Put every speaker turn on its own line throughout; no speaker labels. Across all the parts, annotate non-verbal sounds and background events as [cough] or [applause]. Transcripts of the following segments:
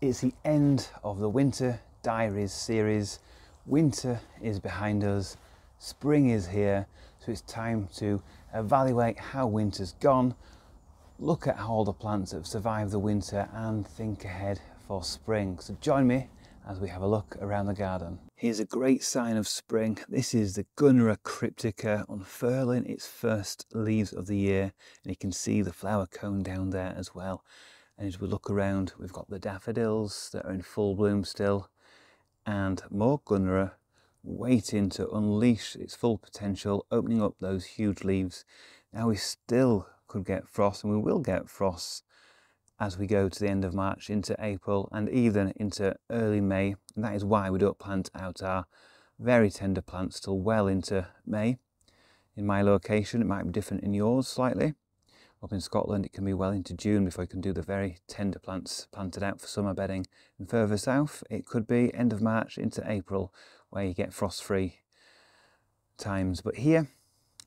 It's the end of the Winter Diaries series. Winter is behind us, spring is here, so it's time to evaluate how winter's gone, look at how all the plants have survived the winter, and think ahead for spring. So join me as we have a look around the garden. Here's a great sign of spring. This is the Gunnera cryptica unfurling its first leaves of the year, and you can see the flower cone down there as well. And as we look around, we've got the daffodils that are in full bloom still, and more Gunnera waiting to unleash its full potential, opening up those huge leaves. Now we still could get frost, and we will get frost as we go to the end of March into April and even into early May. And that is why we don't plant out our very tender plants till well into May. In my location, it might be different in yours slightly. Up in Scotland, it can be well into June before you can do the very tender plants planted out for summer bedding. And further south, it could be end of March into April where you get frost-free times. But here,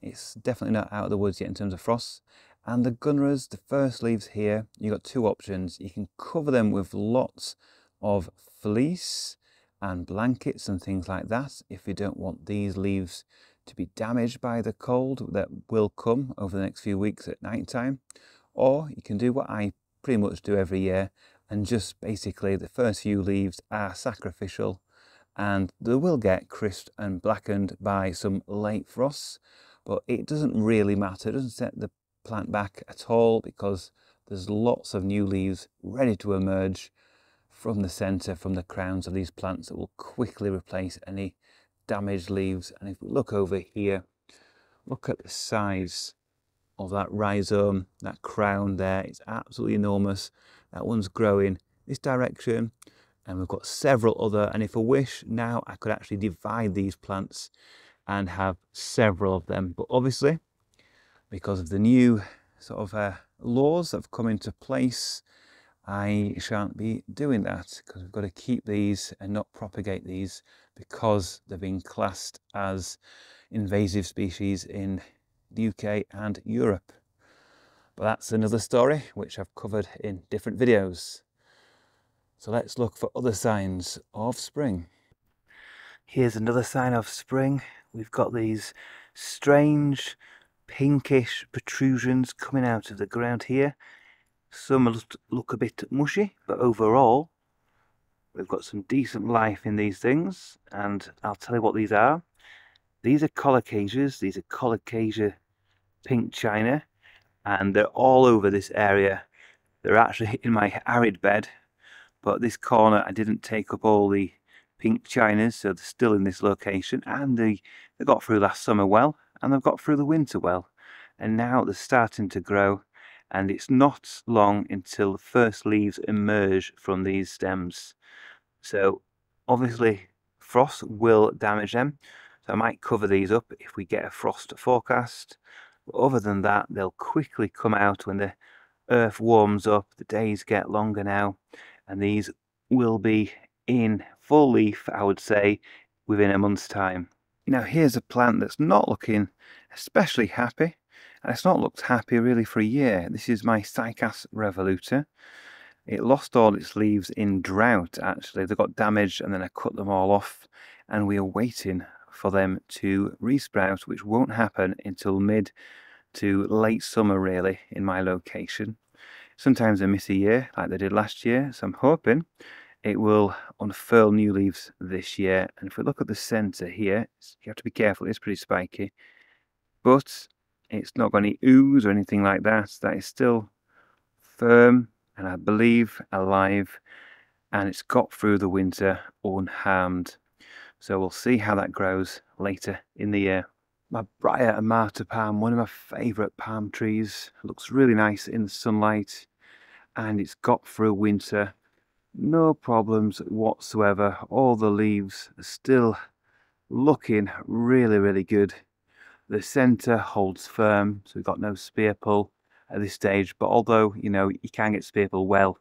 it's definitely not out of the woods yet in terms of frost. And the Gunneras, the first leaves here, you've got two options. You can cover them with lots of fleece and blankets and things like that if you don't want these leaves to be damaged by the cold that will come over the next few weeks at night time. Or you can do what I pretty much do every year and just basically the first few leaves are sacrificial and they will get crisped and blackened by some late frosts but it doesn't really matter, it doesn't set the plant back at all because there's lots of new leaves ready to emerge from the centre, from the crowns of these plants that will quickly replace any damaged leaves. And if we look over here, look at the size of that rhizome, that crown there. It's absolutely enormous. That one's growing this direction. And we've got several other, and if I wish, now I could actually divide these plants and have several of them. But obviously, because of the new sort of uh, laws that have come into place, I shan't be doing that because we've got to keep these and not propagate these because they're being classed as invasive species in the UK and Europe. But that's another story which I've covered in different videos. So let's look for other signs of spring. Here's another sign of spring. We've got these strange pinkish protrusions coming out of the ground here. Some look a bit mushy, but overall we've got some decent life in these things and I'll tell you what these are. These are colocasias, these are colocasia pink china and they're all over this area. They're actually [laughs] in my arid bed but this corner I didn't take up all the pink chinas so they're still in this location and they, they got through last summer well and they've got through the winter well and now they're starting to grow and it's not long until the first leaves emerge from these stems. So obviously frost will damage them. So I might cover these up if we get a frost forecast. But other than that they'll quickly come out when the earth warms up. The days get longer now and these will be in full leaf I would say within a month's time. Now here's a plant that's not looking especially happy, and it's not looked happy really for a year. This is my Cycas revoluta. It lost all its leaves in drought actually. They got damaged and then I cut them all off and we are waiting for them to resprout which won't happen until mid to late summer really in my location. Sometimes they miss a year like they did last year so I'm hoping it will unfurl new leaves this year. And if we look at the centre here, you have to be careful, it's pretty spiky. But it's not got any ooze or anything like that. That is still firm and I believe alive. And it's got through the winter unharmed. So we'll see how that grows later in the year. My Brahea armata palm, one of my favourite palm trees. Looks really nice in the sunlight and it's got through winter no problems whatsoever all the leaves are still looking really really good the center holds firm so we've got no spear pull at this stage but although you know you can get spear pull well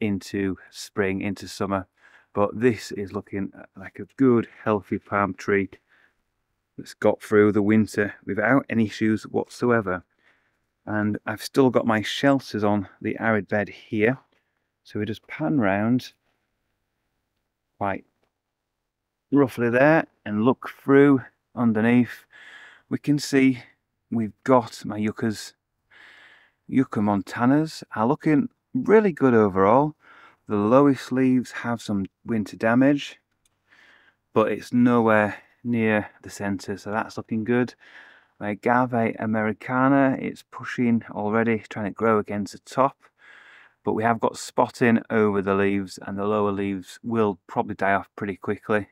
into spring into summer but this is looking like a good healthy palm tree that's got through the winter without any issues whatsoever. And I've still got my shelters on the arid bed here so we just pan round quite roughly there and look through underneath, we can see we've got my yuccas, yucca montanas are looking really good overall. The lowest leaves have some winter damage, but it's nowhere near the centre, so that's looking good. My Agave Americana, it's pushing already, trying to grow against the top. But we have got spotting over the leaves and the lower leaves will probably die off pretty quickly.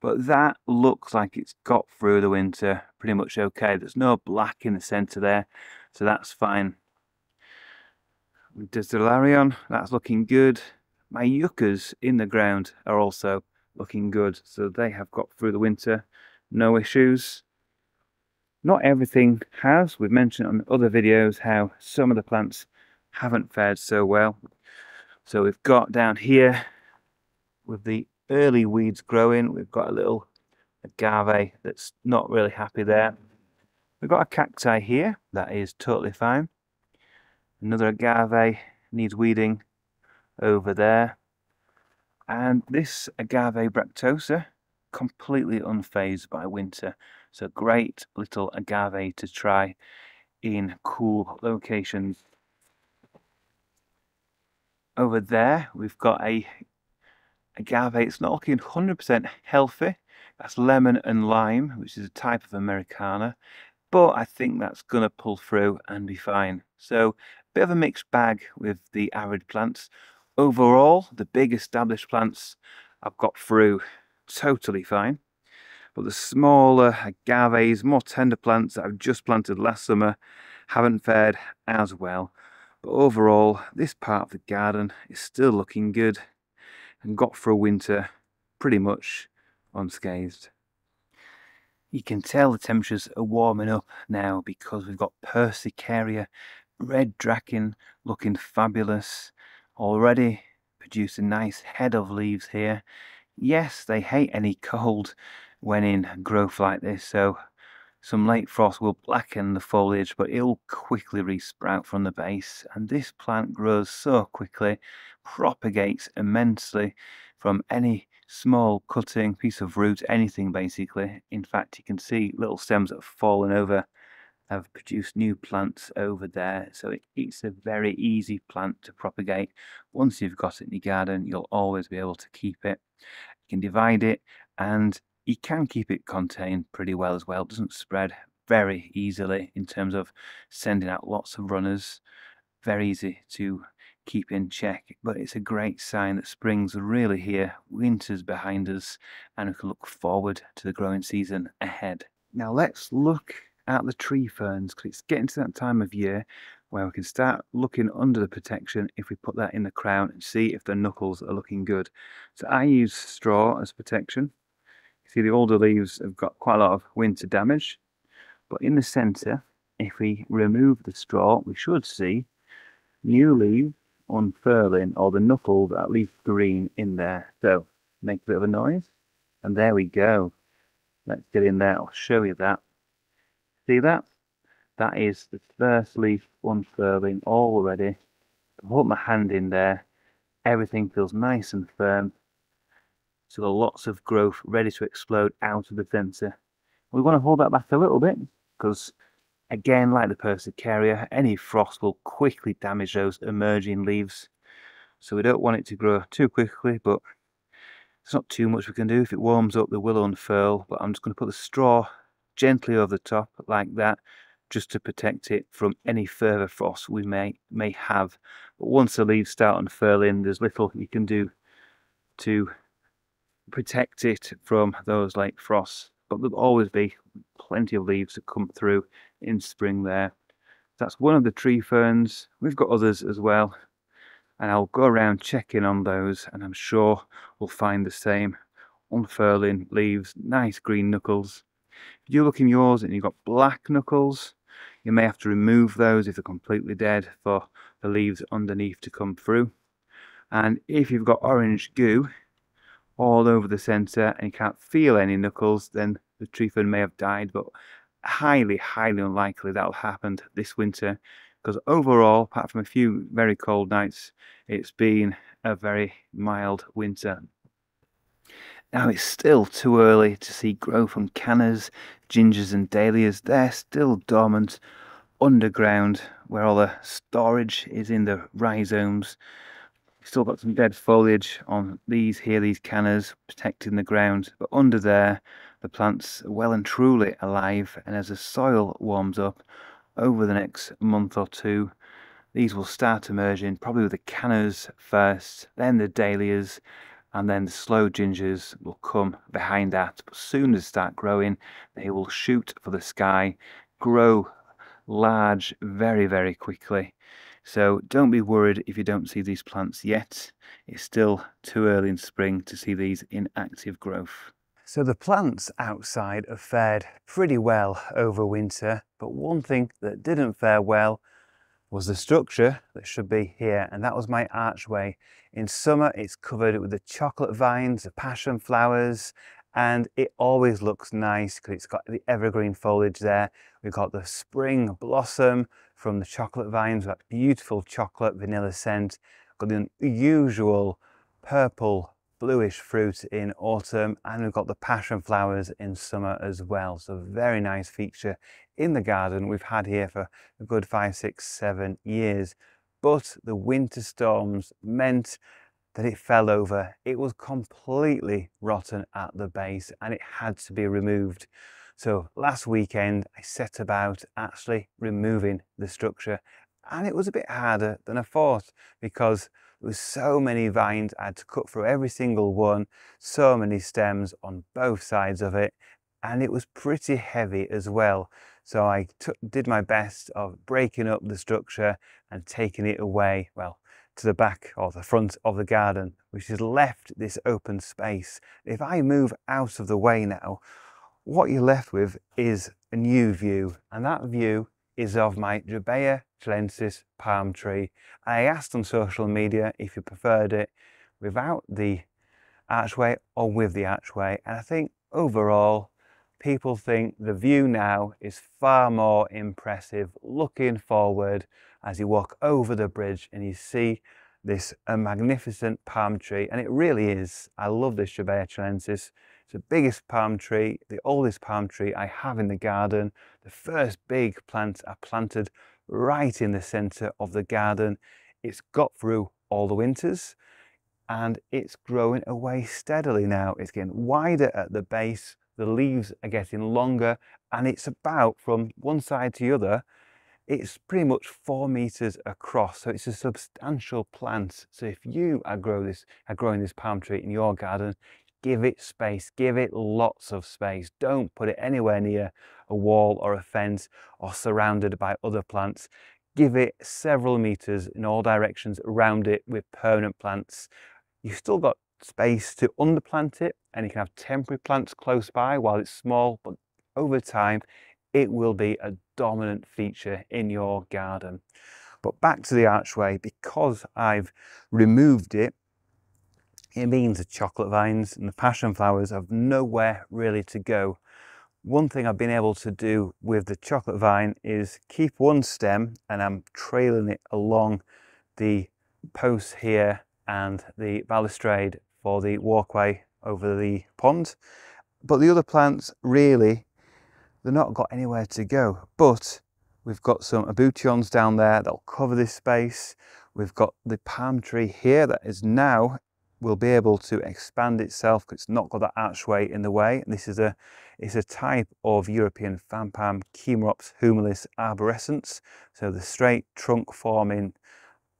But that looks like it's got through the winter pretty much okay. There's no black in the centre there, so that's fine. Dasylirion, that's looking good. My yuccas in the ground are also looking good, so they have got through the winter, no issues. Not everything has. We've mentioned on other videos how some of the plants haven't fared so well. So we've got down here with the early weeds growing, we've got a little agave that's not really happy there. We've got a cacti here that is totally fine. Another agave needs weeding over there. And this agave bracteosa, completely unfazed by winter. So great little agave to try in cool locations. Over there, we've got a agave. It's not looking 100% healthy. That's lemon and lime, which is a type of Americana. But I think that's going to pull through and be fine. So, a bit of a mixed bag with the arid plants. Overall, the big established plants I've got through totally fine. But the smaller agaves, more tender plants that I've just planted last summer haven't fared as well. But overall, this part of the garden is still looking good and got through winter pretty much unscathed. You can tell the temperatures are warming up now because we've got Persicaria, red Dragon looking fabulous, already produced a nice head of leaves here. Yes, they hate any cold when in growth like this, so some late frost will blacken the foliage, but it'll quickly resprout from the base. And this plant grows so quickly, propagates immensely from any small cutting, piece of root, anything basically. In fact, you can see little stems that have fallen over have produced new plants over there. So it's a very easy plant to propagate. Once you've got it in your garden, you'll always be able to keep it. You can divide it and you can keep it contained pretty well as well. It doesn't spread very easily in terms of sending out lots of runners. Very easy to keep in check, but it's a great sign that spring's really here, winter's behind us, and we can look forward to the growing season ahead. Now let's look at the tree ferns because it's getting to that time of year where we can start looking under the protection if we put that in the crown and see if the knuckles are looking good. So I use straw as protection You See the older leaves have got quite a lot of winter damage. But in the centre, if we remove the straw, we should see new leaves unfurling or the knuckles at least green in there. So make a bit of a noise. And there we go. Let's get in there. I'll show you that. See that? That is the first leaf unfurling already. I put my hand in there. Everything feels nice and firm. So lots of growth ready to explode out of the centre. We want to hold that back a little bit because again, like the Persicaria, any frost will quickly damage those emerging leaves. So we don't want it to grow too quickly, but there's not too much we can do. If it warms up, the will unfurl, but I'm just going to put the straw gently over the top like that just to protect it from any further frost we may may have. But once the leaves start unfurling, there's little you can do to protect it from those late frosts. But there'll always be plenty of leaves that come through in spring there. That's one of the tree ferns. We've got others as well. And I'll go around checking on those and I'm sure we'll find the same unfurling leaves, nice green knuckles. If you look in yours and you've got black knuckles, you may have to remove those if they're completely dead for the leaves underneath to come through. And if you've got orange goo, all over the centre and you can't feel any knuckles, then the tree fern may have died, but highly, highly unlikely that'll happen this winter because overall, apart from a few very cold nights, it's been a very mild winter. Now it's still too early to see growth on cannas, gingers and dahlias. They're still dormant underground where all the storage is in the rhizomes. Still got some dead foliage on these here, these cannas, protecting the ground. But under there, the plant's well and truly alive. And as the soil warms up over the next month or two, these will start emerging, probably with the cannas first, then the dahlias, and then the slow gingers will come behind that. But soon as they start growing, they will shoot for the sky, grow large very, very quickly. So don't be worried if you don't see these plants yet. It's still too early in spring to see these in active growth. So the plants outside have fared pretty well over winter, but one thing that didn't fare well was the structure that should be here, and that was my archway. In summer, it's covered with the chocolate vines, the passion flowers, and it always looks nice because it's got the evergreen foliage there. We've got the spring blossom from the chocolate vines, that beautiful chocolate vanilla scent. Got the unusual purple bluish fruit in autumn and we've got the passion flowers in summer as well. So very nice feature in the garden we've had here for a good five six seven years. But the winter storms meant that it fell over. It was completely rotten at the base and it had to be removed so last weekend I set about actually removing the structure and it was a bit harder than I thought because there was so many vines, I had to cut through every single one, so many stems on both sides of it, and it was pretty heavy as well. So I did my best of breaking up the structure and taking it away, well, to the back or the front of the garden, which has left this open space. If I move out of the way now, what you're left with is a new view, and that view is of my Jubaea chilensis palm tree. I asked on social media if you preferred it without the archway or with the archway and I think overall people think the view now is far more impressive looking forward as you walk over the bridge and you see this magnificent palm tree and it really is. I love this Jubaea chilensis. It's the biggest palm tree, the oldest palm tree I have in the garden. The first big plant I planted right in the center of the garden. It's got through all the winters and it's growing away steadily now. It's getting wider at the base, the leaves are getting longer and it's about from one side to the other it's pretty much four meters across, so it's a substantial plant. So if you are, grow this, are growing this palm tree in your garden, give it space, give it lots of space. Don't put it anywhere near a wall or a fence or surrounded by other plants. Give it several meters in all directions around it with permanent plants. You've still got space to underplant it and you can have temporary plants close by while it's small, but over time it will be a dominant feature in your garden. But back to the archway, because I've removed it, it means the chocolate vines and the passion flowers have nowhere really to go. One thing I've been able to do with the chocolate vine is keep one stem and I'm trailing it along the posts here and the balustrade for the walkway over the pond. But the other plants really, they're not got anywhere to go. But we've got some abutilons down there that'll cover this space. We've got the palm tree here that is now will be able to expand itself because it's not got that archway in the way. And this is a it's a type of European fan palm, Chamaerops humilis arborescens. So the straight trunk forming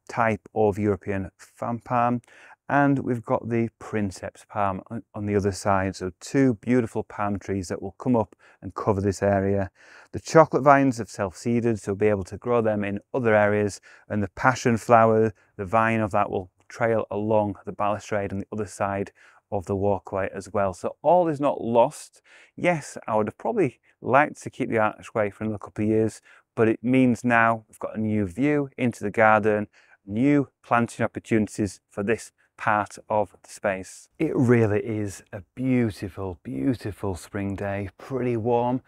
type of European fan palm and we've got the princeps palm on the other side so two beautiful palm trees that will come up and cover this area the chocolate vines have self-seeded so we'll be able to grow them in other areas and the passion flower the vine of that will trail along the balustrade on the other side of the walkway as well. So all is not lost. Yes i would have probably liked to keep the archway for another couple of years but it means now we've got a new view into the garden new planting opportunities for this part of the space. It really is a beautiful, beautiful spring day, pretty warm,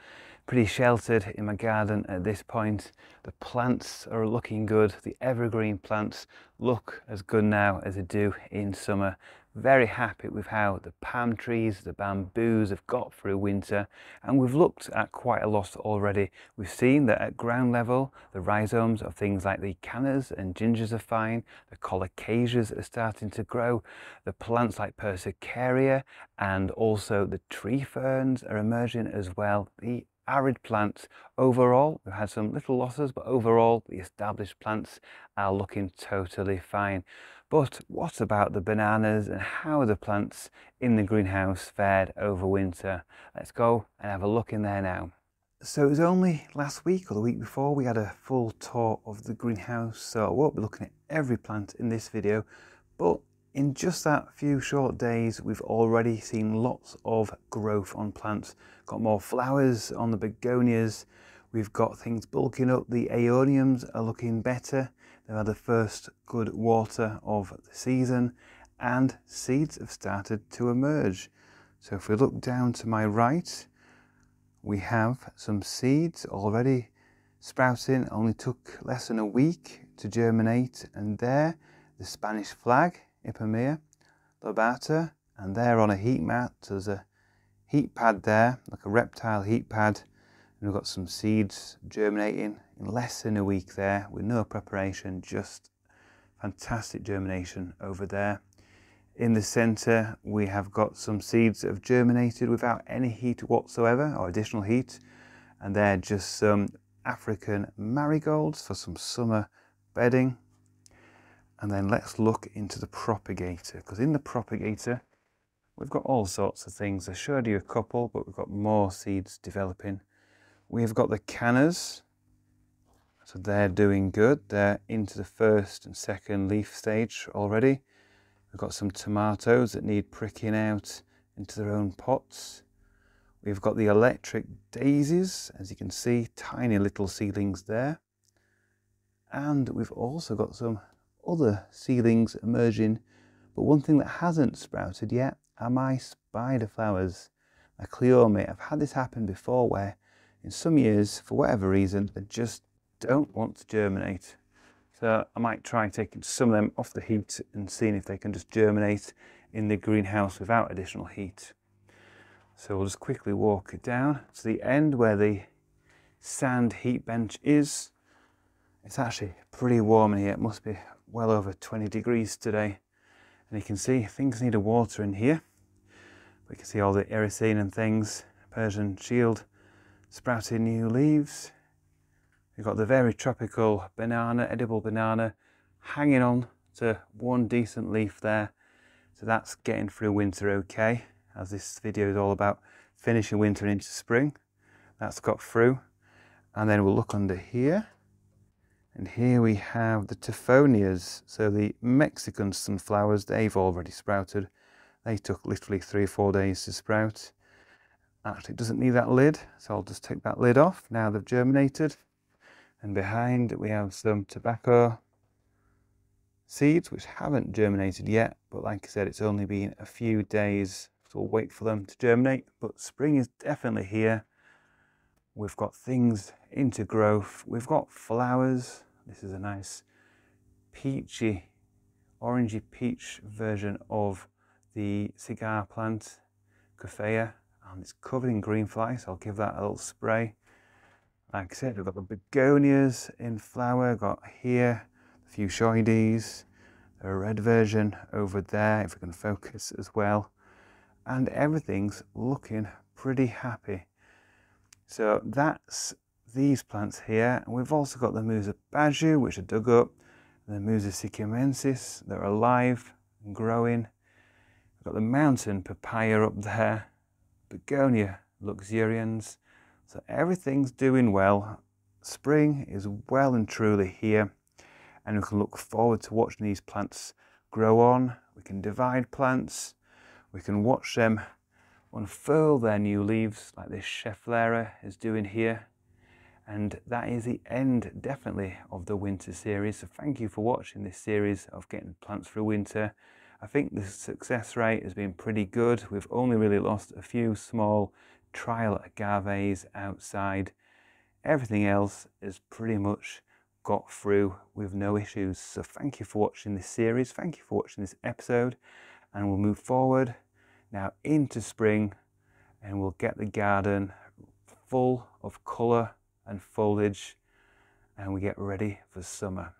pretty sheltered in my garden at this point. The plants are looking good. The evergreen plants look as good now as they do in summer. very happy with how the palm trees, the bamboos have got through winter and we've looked at quite a lot already. We've seen that at ground level the rhizomes of things like the cannas and gingers are fine, the colocasias are starting to grow, the plants like persicaria and also the tree ferns are emerging as well. The arid plants overall we've had some little losses but overall the established plants are looking totally fine but what about the bananas and how the plants in the greenhouse fared over winter? Let's go and have a look in there now. So it was only last week or the week before we had a full tour of the greenhouse so I won't be looking at every plant in this video but in just that few short days we've already seen lots of growth on plants. Got more flowers on the begonias, we've got things bulking up, the aeoniums are looking better They've had the first good water of the season and seeds have started to emerge. So if we look down to my right, we have some seeds already sprouting. Only took less than a week to germinate. And there, the Spanish flag, Ipomoea lobata, and there on a heat mat, there's a heat pad there, like a reptile heat pad. And we've got some seeds germinating in less than a week there with no preparation, just fantastic germination over there. In the centre, we have got some seeds that have germinated without any heat whatsoever or additional heat. And they're just some African marigolds for some summer bedding. And then let's look into the propagator, because in the propagator, we've got all sorts of things. I showed you a couple, but we've got more seeds developing. We've got the cannas, so they're doing good. They're into the first and second leaf stage already. We've got some tomatoes that need pricking out into their own pots. We've got the electric daisies, as you can see, tiny little seedlings there. And we've also got some other seedlings emerging. But one thing that hasn't sprouted yet are my spider flowers, my cleome. I've had this happen before where in some years, for whatever reason, they just don't want to germinate. So I might try taking some of them off the heat and seeing if they can just germinate in the greenhouse without additional heat. So we'll just quickly walk it down to the end where the sand heat bench is. It's actually pretty warm in here. It must be well over 20 degrees today. And you can see things need a water in here. We can see all the Ericeum and things, Persian shield, sprouting new leaves. We've got the very tropical banana, edible banana, hanging on to one decent leaf there. So that's getting through winter okay, as this video is all about finishing winter into spring. That's got through. And then we'll look under here. And here we have the Tithonias. So the Mexican sunflowers, they've already sprouted. They took literally three or four days to sprout. Actually, it doesn't need that lid, so I'll just take that lid off. Now they've germinated. And behind we have some tobacco seeds which haven't germinated yet but like I said it's only been a few days so we'll wait for them to germinate but spring is definitely here we've got things into growth we've got flowers this is a nice peachy orangey peach version of the cigar plant Cuphea and it's covered in green flies. so I'll give that a little spray like I said, we've got the begonias in flower, got here a few shoides, a red version over there, if we can focus as well. And everything's looking pretty happy. So that's these plants here. And we've also got the Musa basjoo, which are dug up, the Musa sikkimensis that are alive and growing. We've got the mountain papaya up there, begonia luxurians, so everything's doing well. Spring is well and truly here and we can look forward to watching these plants grow on. We can divide plants. We can watch them unfurl their new leaves like this Schefflera is doing here. And that is the end, definitely, of the winter series. So thank you for watching this series of getting plants through winter. I think the success rate has been pretty good. We've only really lost a few small trial agaves outside. Everything else is pretty much got through with no issues. So thank you for watching this series. Thank you for watching this episode. and we'll move forward now into spring and we'll get the garden full of colour and foliage and we get ready for summer.